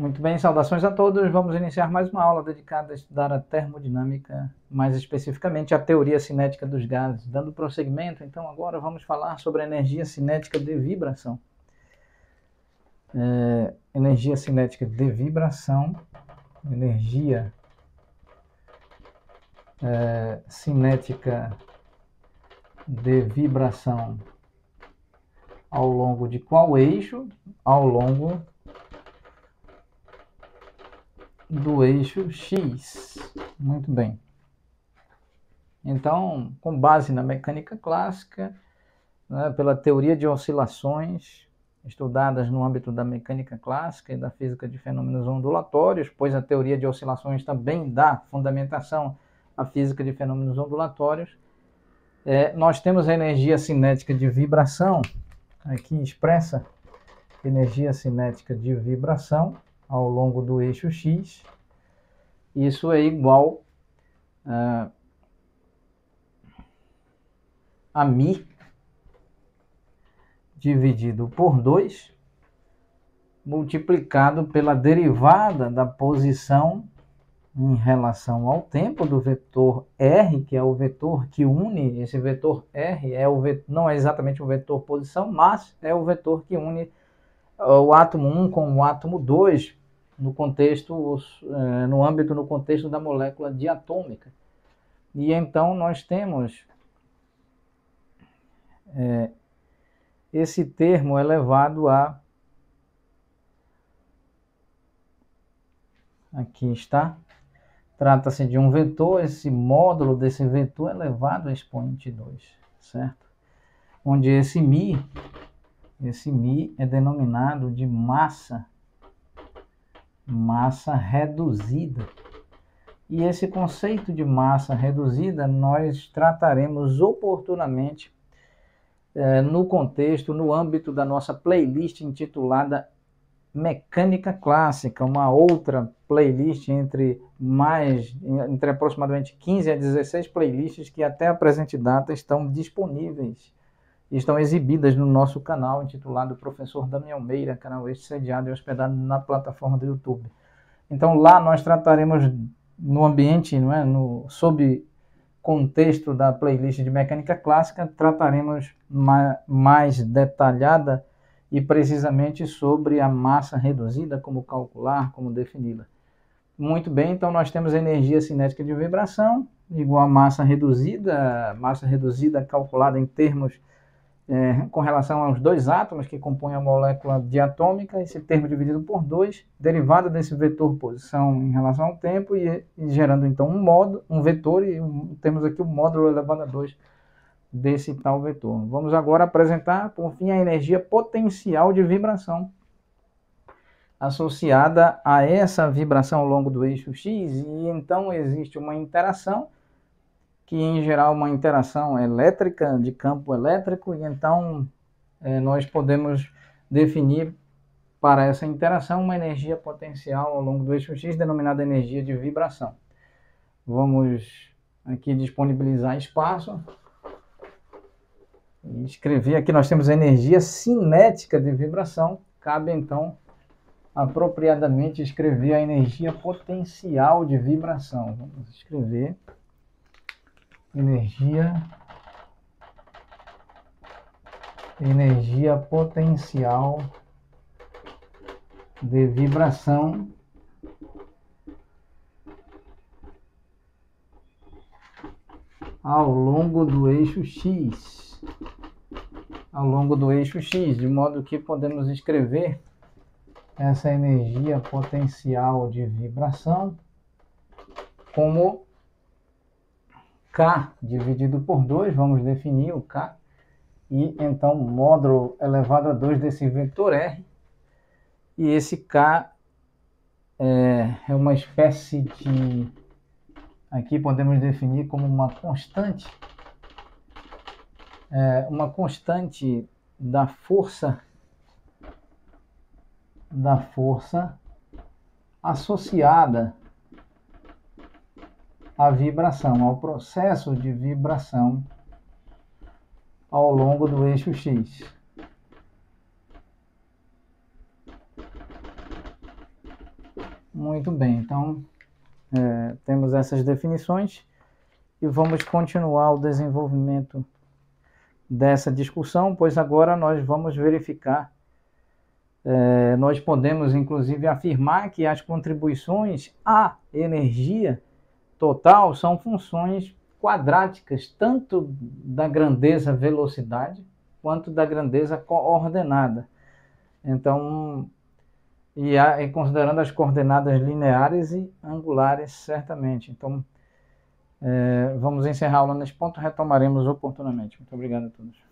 Muito bem, saudações a todos. Vamos iniciar mais uma aula dedicada a estudar a termodinâmica, mais especificamente a teoria cinética dos gases. Dando prosseguimento, então agora vamos falar sobre a energia cinética de vibração. É, energia cinética de vibração, energia é, cinética de vibração ao longo de qual eixo? Ao longo do eixo X. Muito bem. Então, com base na mecânica clássica, né, pela teoria de oscilações estudadas no âmbito da mecânica clássica e da física de fenômenos ondulatórios, pois a teoria de oscilações também dá fundamentação à física de fenômenos ondulatórios, é, nós temos a energia cinética de vibração, aqui expressa energia cinética de vibração, ao longo do eixo X. Isso é igual uh, a μ dividido por 2 multiplicado pela derivada da posição em relação ao tempo do vetor r, que é o vetor que une, esse vetor r é o vetor, não é exatamente o vetor posição, mas é o vetor que une o átomo 1 com o átomo 2 no contexto, é, no âmbito, no contexto da molécula diatômica. E então nós temos é, esse termo elevado a. Aqui está. Trata-se de um vetor, esse módulo desse vetor elevado a expoente 2, certo? Onde esse μ, esse μ é denominado de massa massa reduzida. E esse conceito de massa reduzida nós trataremos oportunamente é, no contexto, no âmbito da nossa playlist intitulada Mecânica Clássica, uma outra playlist entre mais entre aproximadamente 15 a 16 playlists que até a presente data estão disponíveis estão exibidas no nosso canal intitulado Professor Damião Meira, canal este sediado e hospedado na plataforma do YouTube. Então lá nós trataremos no ambiente, não é, no sob contexto da playlist de mecânica clássica, trataremos ma mais detalhada e precisamente sobre a massa reduzida, como calcular, como defini-la. Muito bem, então nós temos energia cinética de vibração igual a massa reduzida, massa reduzida calculada em termos é, com relação aos dois átomos que compõem a molécula diatômica, esse termo dividido por dois, derivado desse vetor posição em relação ao tempo e, e gerando então um modo, um vetor e um, temos aqui o módulo elevado a 2 desse tal vetor. Vamos agora apresentar, por fim, a energia potencial de vibração associada a essa vibração ao longo do eixo X e então existe uma interação que em geral uma interação elétrica, de campo elétrico, e então é, nós podemos definir para essa interação uma energia potencial ao longo do eixo X, denominada energia de vibração. Vamos aqui disponibilizar espaço e escrever aqui nós temos energia cinética de vibração, cabe então apropriadamente escrever a energia potencial de vibração. Vamos escrever energia. Energia potencial de vibração. Ao longo do eixo X. Ao longo do eixo X, de modo que podemos escrever essa energia potencial de vibração como K dividido por 2, vamos definir o K, e então módulo elevado a 2 desse vetor R, e esse K é, é uma espécie de, aqui podemos definir como uma constante, é, uma constante da força, da força associada a vibração, ao processo de vibração ao longo do eixo X. Muito bem, então é, temos essas definições e vamos continuar o desenvolvimento dessa discussão, pois agora nós vamos verificar. É, nós podemos, inclusive, afirmar que as contribuições à energia total são funções quadráticas, tanto da grandeza velocidade quanto da grandeza coordenada. Então, e, a, e considerando as coordenadas lineares e angulares, certamente. Então, é, vamos encerrar a aula nesse ponto, retomaremos oportunamente. Muito obrigado a todos.